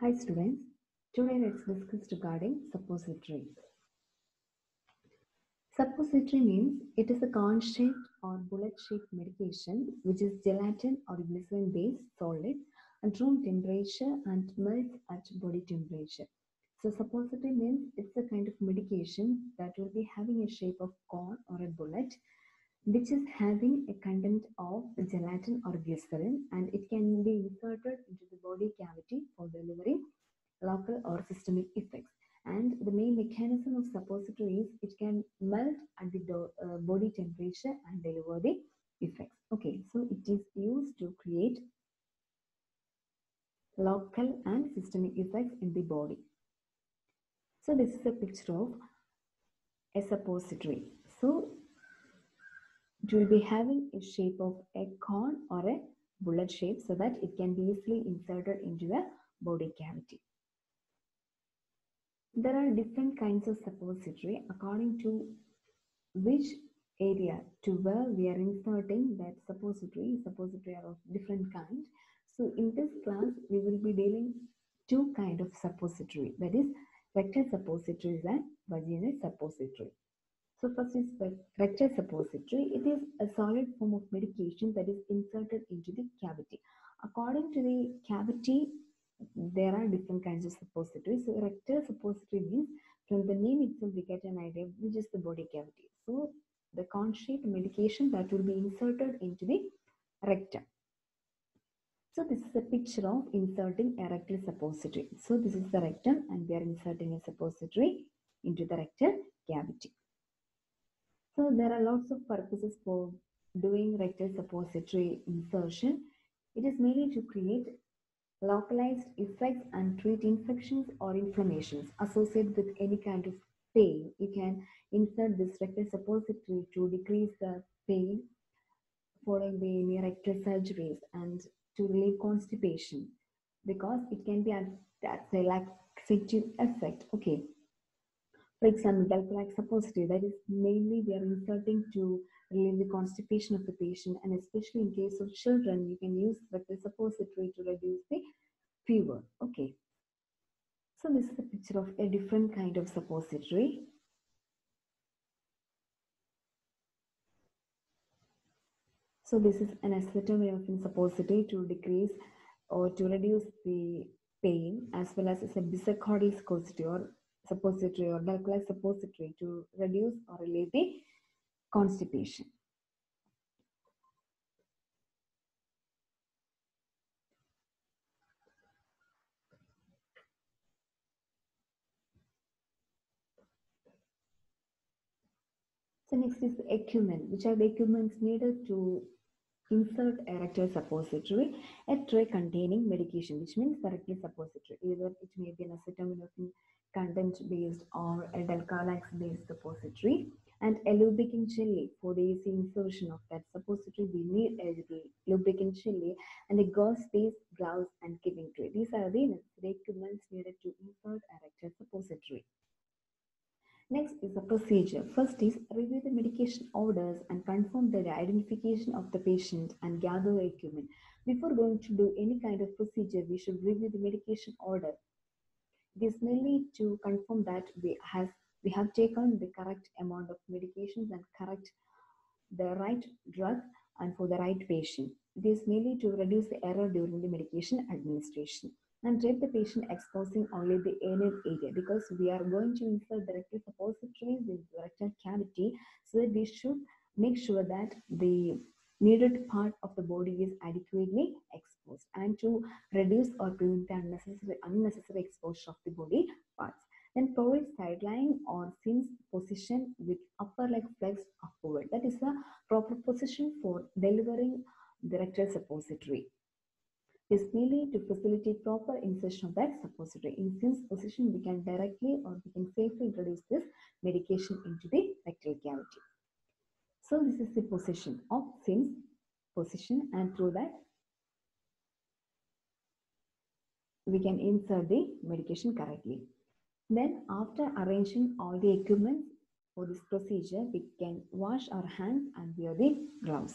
Hi students, today let's discuss regarding suppository. Suppository means it is a cone-shaped or bullet-shaped medication which is gelatin or glycerin-based solid at room temperature and melts at body temperature. So suppository means it's a kind of medication that will be having a shape of cone or a bullet which is having a content of gelatin or glycerin and it can be inserted into the body cavity for delivering local or systemic effects. And the main mechanism of suppository is it can melt at the do- uh, body temperature and deliver the effects. Okay, so it is used to create local and systemic effects in the body. So this is a picture of a suppository. So it will be having a shape of a cone or a bullet shape so that it can be easily inserted into the body cavity. There are different kinds of suppository according to which area to where we are inserting that suppository. Suppository are of different kind. So in this class, we will be dealing two kind of suppository that is rectal suppositories and vaginal suppository. So first is rectal suppository. It is a solid form of medication that is inserted into the cavity. According to the cavity, there are different kinds of suppositories. So rectal suppository means from the name itself we get an idea which is the body cavity. So the cone-shaped medication that will be inserted into the rectum. So this is a picture of inserting a rectal suppository. So this is the rectum and we are inserting a suppository into the rectal cavity. So there are lots of purposes for doing rectal suppository insertion. It is mainly to create localized effects and treat infections or inflammations associated with any kind of pain. You can insert this rectal suppository to decrease the pain following the rectal surgeries and to relieve constipation because it can be a laxative effect. Okay. For example, Dulcolax suppository that is mainly we are inserting to relieve the constipation of the patient and especially in case of children you can use rectal suppository to reduce the fever. Okay. So this is a picture of a different kind of suppository. So this is an acetaminophen suppository to decrease or to reduce the pain as well as it's a bisacodyl suppository or suppository or Dulcolax suppository to reduce or relieve the constipation. So next is equipment, which are the equipments needed to insert a rectal suppository, a tray containing medication, which means the rectal suppository. Either it may be an acetaminophen content based or a Dulcolax based suppository, and a lubricant jelly for the easy insertion of that suppository. We need a lubricant jelly and a gauze space, gloves, and giving tray. These are the necessary equipments needed to insert a rectal suppository. Next is the procedure. First is review the medication orders and confirm the identification of the patient and gather equipment. Before going to do any kind of procedure, we should review the medication order. It is mainly to confirm that we has we have taken the correct amount of medications and correct the right drug and for the right patient. It is mainly to reduce the error during the medication administration and rate the patient exposing only the anal area because we are going to insert the rectal suppositories in the rectal cavity so that we should make sure that the needed part of the body is adequately exposed and to reduce or prevent the unnecessary, unnecessary exposure of the body parts. Then provide sideline or Sims position with upper leg flexed upward. That is the proper position for delivering the rectal suppository is merely to facilitate proper insertion of that suppository. In this position, we can directly or we can safely introduce this medication into the rectal cavity. So this is the position of Sims position and through that we can insert the medication correctly. Then after arranging all the equipment for this procedure, we can wash our hands and wear the gloves.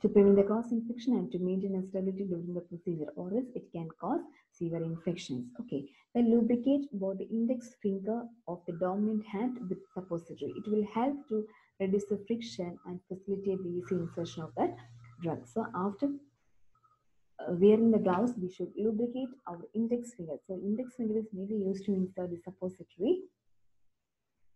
To prevent the cross infection and to maintain a stability during the procedure or else it can cause severe infections. Okay, then lubricate both the index finger of the dominant hand with the suppository. It will help to reduce the friction and facilitate the easy insertion of that drug. So after uh, wearing the gloves, we should lubricate our index finger. So index finger is mainly used to insert the suppository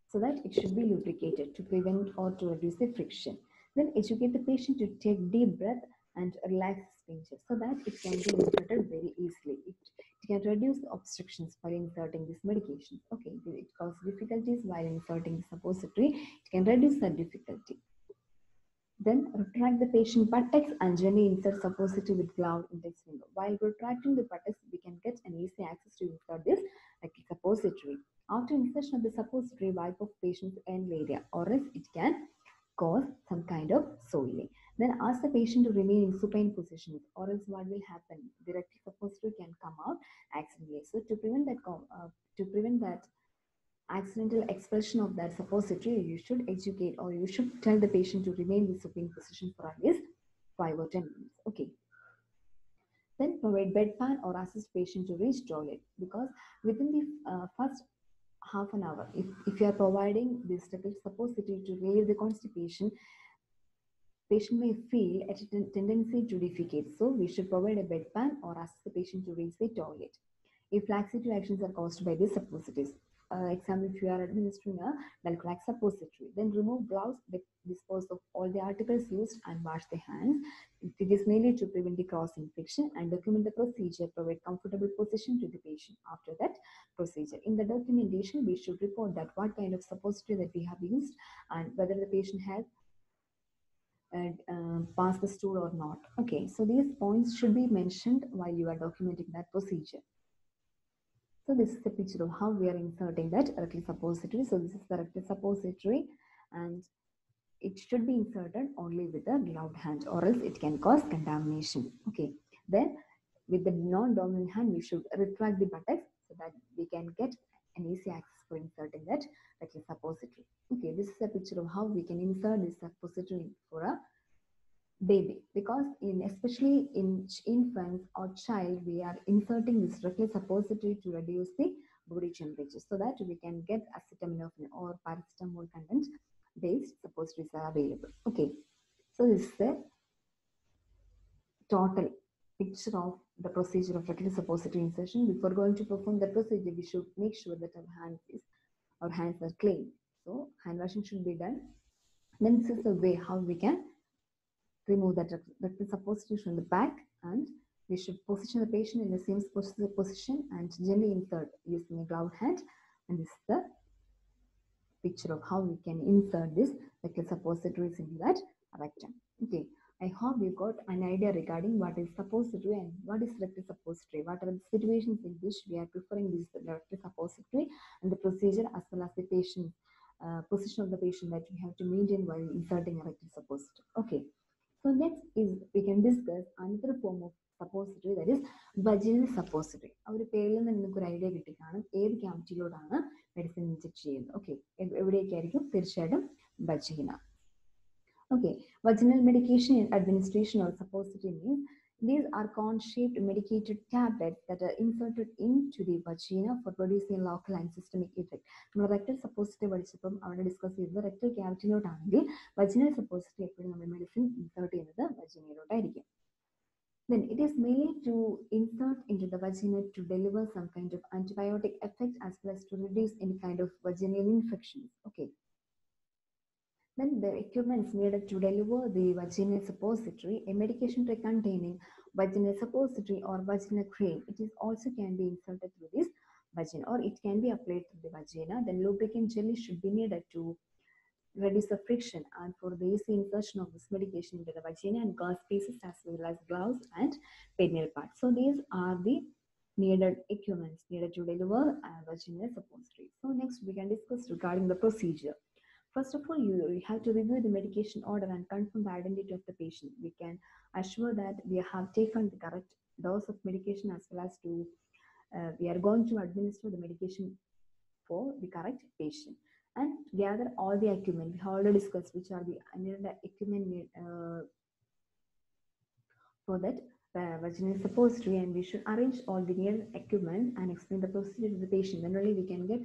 so that it should be lubricated to prevent or to reduce the friction. Then educate the patient to take deep breath and relax the sphincter so that it can be inserted very easily. It, it can reduce the obstructions while inserting this medication. Okay, it causes difficulties while inserting the suppository. It can reduce the difficulty. Then retract the patient buttocks and gently insert suppository with gloved index finger. While retracting the buttocks, we can get an easy access to insert this like suppository. After insertion of the suppository, wipe off patient's end area or else it can cause some kind of soiling. Then ask the patient to remain in supine position or else what will happen? Rectal suppository can come out accidentally. So to prevent that, uh, to prevent that accidental expulsion of that suppository, you should educate or you should tell the patient to remain in supine position for at least 5 or 10 minutes. Okay. Then provide bedpan or assist patient to reach toilet because within the uh, first half an hour, if, if you are providing this suppository to relieve the constipation, patient may feel a tendency to defecate. So we should provide a bedpan or ask the patient to reach the toilet. If laxative actions are caused by these suppositories, uh, example, if you are administering a Velcro suppository, then remove gloves, dispose of all the articles used and wash the hands. It is mainly to prevent the cross infection and document the procedure, provide comfortable position to the patient after that procedure. In the documentation, we should report that what kind of suppository that we have used and whether the patient has and uh, pass the stool or not. Okay, so these points should be mentioned while you are documenting that procedure. So this is the picture of how we are inserting that rectal suppository. So this is the rectal suppository and it should be inserted only with a gloved hand or else it can cause contamination. Okay, then with the non-dominant hand, we should retract the buttocks so that we can get an easy access for inserting that rectal suppository. Okay, this is a picture of how we can insert this suppository for a baby. Because in especially in infants or child we are inserting this rectal suppository to reduce the body temperature. So that we can get acetaminophen or paracetamol content based suppositories are available. Okay. So this is the total picture of the procedure of rectal suppository insertion. Before going to perform the procedure we should make sure that our hands is our hands are clean. So hand washing should be done. Then this is the way how we can remove that rectal suppository from the back and we should position the patient in the same position and gently insert using a gloved hand and this is the picture of how we can insert this rectal suppositories into that rectum. Okay, I hope you got an idea regarding what is suppository and what is rectal suppository. What are the situations in which we are preferring this rectal suppository and the procedure as well as the patient uh, position of the patient that we have to maintain while inserting a rectal suppository. Okay. So next is we can discuss another form of suppository that is vaginal suppository. ആ ഒരു പേരിൽ നിന്ന് നിങ്ങൾക്ക് ഒരു idea കിട്ടി കാണും ഏത് ക്യാവിറ്റിയിലൂടെയാണ് മെഡിസിൻ ഇഞ്ചെക്ട് ചെയ്യുന്നത് ഓക്കെ എവിടെയൊക്കെ ആയിരിക്കും തീർച്ചയായിട്ടും vagina Okay, vaginal medication administration or suppository means these are cone-shaped medicated tablets that are inserted into the vagina for producing local and systemic effect. നമ്മൾ റെക്ടൽ സപ്പോസിറ്ററി പഠിച്ചപ്പം അവിടെ ഡിസ്കസ് ചെയ്തത് rectal ക്യാവിറ്റിയിലോട്ടാണെങ്കിൽ വജിനൽ suppository എപ്പോഴും നമ്മൾ medicine insert ചെയ്യുന്നത് വജിനയിലോട്ടായിരിക്കും Then it is mainly to insert into the vagina to deliver some kind of antibiotic effect as well as to reduce any kind of vaginal infections. Okay. Then the equipments needed to deliver the vaginal suppository, a medication tray containing vaginal suppository or vaginal cream. It is also can be inserted through this vagina or it can be applied through the vagina. Then lubricant jelly should be needed to reduce the friction and for the easy insertion of this medication into the vagina and gauze pieces as well as gloves and perineal parts. So these are the needed equipments needed to deliver uh, a vaginal suppository. So next we can discuss regarding the procedure. First of all, you, have to review the medication order and confirm the identity of the patient. We can assure that we have taken the correct dose of medication as well as to uh, we are going to administer the medication for the correct patient and gather all the equipment we have already discussed which are the needed equipment uh, For that, the vaginal suppository and we should arrange all the near equipment and explain the procedure to the patient. Only we can get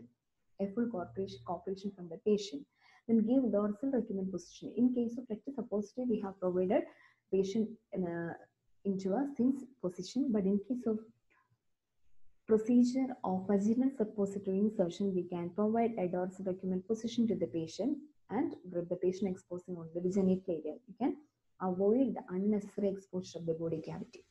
a full cooperation, cooperation from the patient. Then give dorsal recumbent position. In case of rectus suppository, we have provided patient in a, into a Sims position, but in case of procedure of vaginal suppository insertion, we can provide a dorsal recumbent position to the patient and with the patient exposing on the genital area, you can avoid the unnecessary exposure of the body cavity.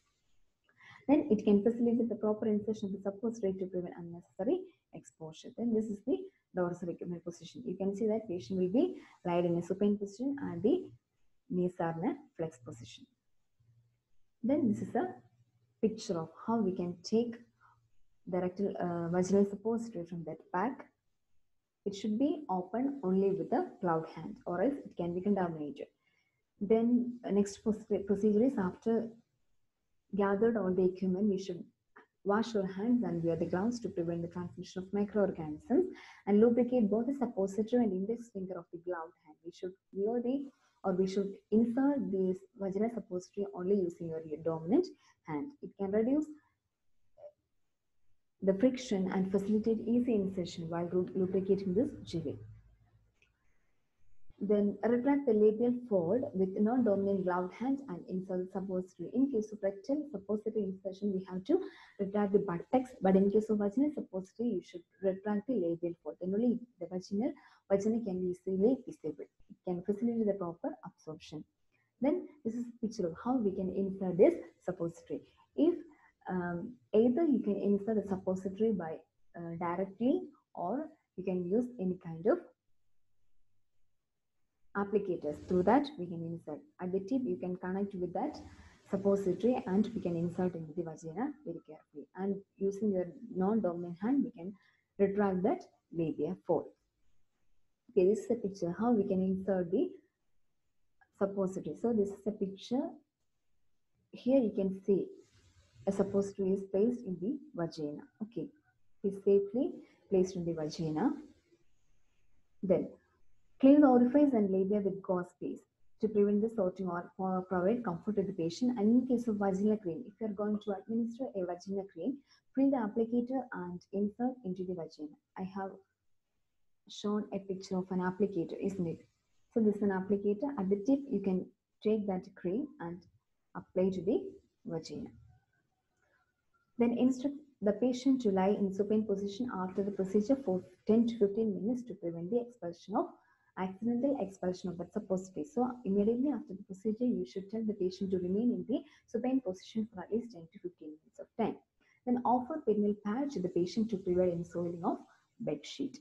Then it can facilitate the proper insertion of the suppository to prevent unnecessary exposure. Then this is the dorsal position. You can see that patient will be lied in a supine position and the knees are in a flex position. Then this is a picture of how we can take the rectal uh, vaginal suppository from that pack. It should be open only with a gloved hand or else it can be contaminated. Then uh, next procedure is after gathered all the equipment, we should wash your hands and wear the gloves to prevent the transmission of microorganisms and lubricate both the suppository and index finger of the gloved hand. We should wear the or we should insert this vaginal suppository only using your dominant hand. It can reduce the friction and facilitate easy insertion while lubricating this jelly. Then retract the labial fold with non-dominant gloved hand and insert suppository. In case of rectal suppository insertion, we have to retract the buttocks, but in case of vaginal suppository, you should retract the labial fold. Then only the vaginal vagina can be easily visible. It can facilitate the proper absorption. Then this is a picture of how we can insert this suppository. If um, either you can insert the suppository by uh, directly or you can use any kind of applicators. Through that, we can insert. At the tip, you can connect with that suppository and we can insert into the vagina very carefully. And using your non-dominant hand, we can retract that labia fold. Okay, this is a picture how we can insert the suppository. So this is a picture. Here you can see a suppository is placed in the vagina. Okay, is safely placed in the vagina. Then clean the orifice and labia with gauze paste to prevent the sorting or, or provide comfort to the patient. And in case of vaginal cream, if you are going to administer a vaginal cream, fill the applicator and insert into the vagina. I have shown a picture of an applicator, isn't it? So this is an applicator. At the tip, you can take that cream and apply to the vagina. Then instruct the patient to lie in supine position after the procedure for 10 to 15 minutes to prevent the expulsion of accidental expulsion of that suppository. So immediately after the procedure, you should tell the patient to remain in the supine position for at least 10 to 15 minutes of time. Then offer perineal pad to the patient to prevent ensoiling of bed sheet.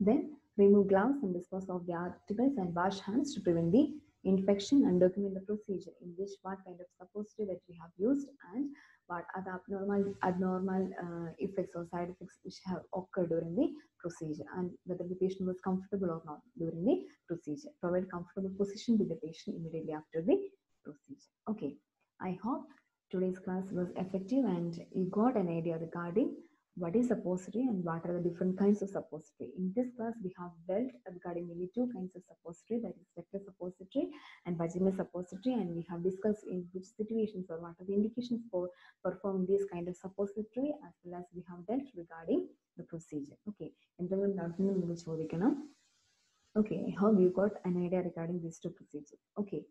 Then remove gloves and dispose of the articles and wash hands to prevent the infection and document the procedure in which what kind of suppository that we have used and what are the abnormal, abnormal uh, effects or side effects which have occurred during the procedure and whether the patient was comfortable or not during the procedure. Provide comfortable position to the patient immediately after the procedure. Okay, I hope today's class was effective and you got an idea regarding what is suppository and what are the different kinds of suppository. In this class, we have dealt regarding only two kinds of suppository, that is and vaginal suppository, and we have discussed in which situations or what are the indications for performing this kind of suppository, as well as we have dealt regarding the procedure. Okay, എന്തെങ്കിലും doubt നിങ്ങൾ ചോദിക്കണം Okay, I hope you got an idea regarding these two procedures. Okay, thank you.